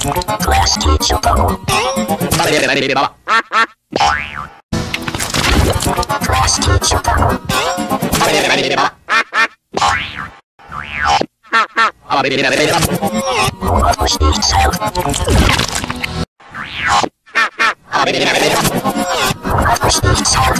Klasky Csupo bubble. Klasky Csupo bubble. What was the sound? What was the sound?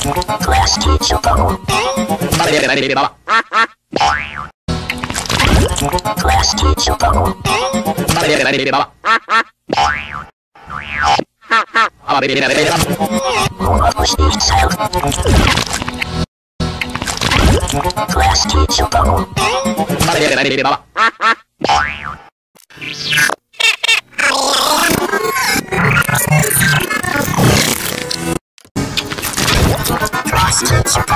Plastic Chocobo. Plastic Chocobo. Plastic Chocobo. Thank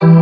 Wow.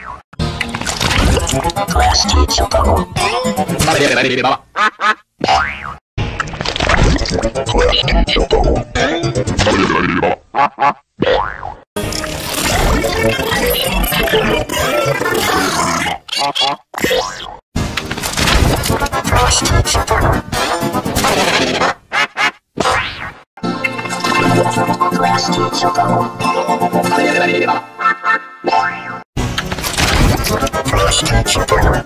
Klasky Csupo power. Klasky Csupo power. Klasky Csupo power. Klasky Csupo Klasky Csupo power.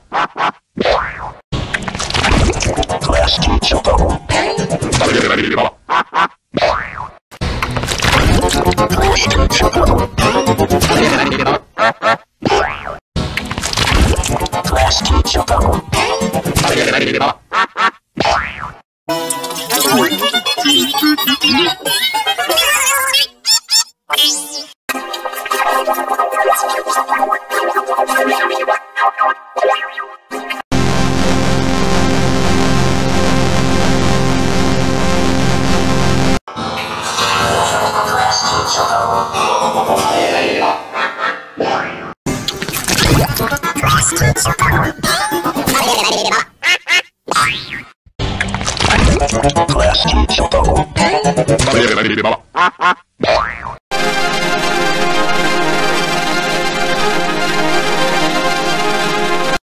れれば。Thank you. Class 2 São